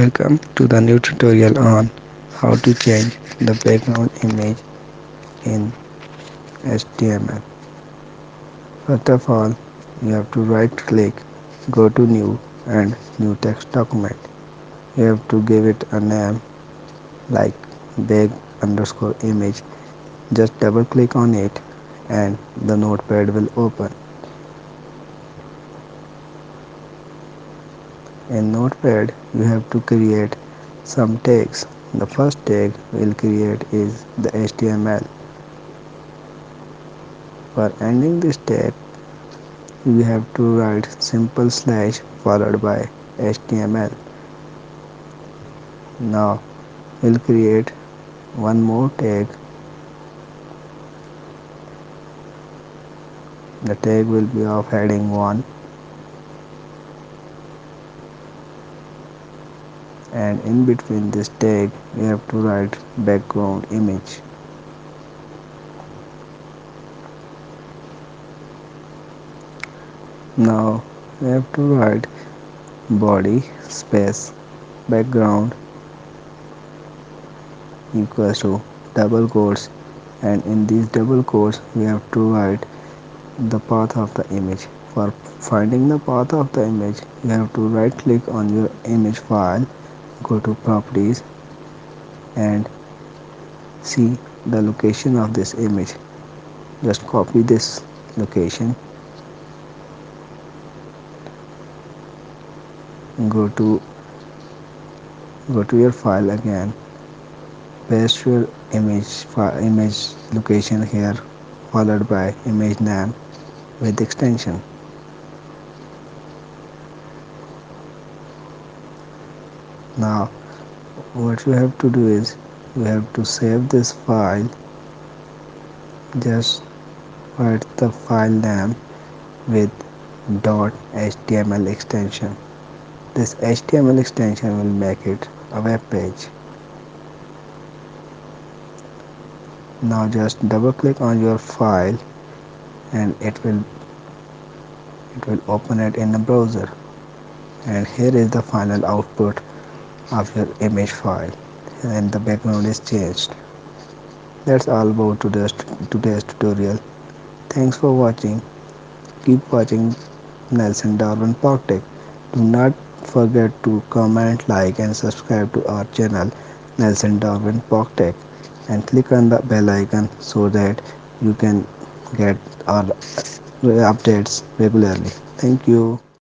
Welcome to the new tutorial on how to change the background image in HTML. First of all, you have to right click, go to new and new text document. You have to give it a name like bag underscore image. Just double click on it and the notepad will open. In Notepad, you have to create some tags. The first tag we'll create is the HTML. For ending this tag, we have to write simple slash followed by HTML. Now we'll create one more tag. The tag will be of heading 1 and in between this tag we have to write background image. Now we have to write body space background equals to double quotes. And in these double quotes we have to write the path of the image. For finding the path of the image you have to right click on your image file go to properties and see the location of this image. Just copy this location. Go to go to your file again. Paste your image image location here followed by image name with extension now what you have to do is you have to save this file. Just write the file name with dot html extension. This html extension will make it a web page. Now just double click on your file and it will it will open it in the browser. And here is the final output of your image file and the background is changed. That's all about today's, today's tutorial. Thanks for watching. Keep watching Nelson Darwin Pak Tech do not forget to comment like and subscribe to our channel Nelson Darwin Pak Tech and click on the bell icon so that you can get our updates regularly. Thank you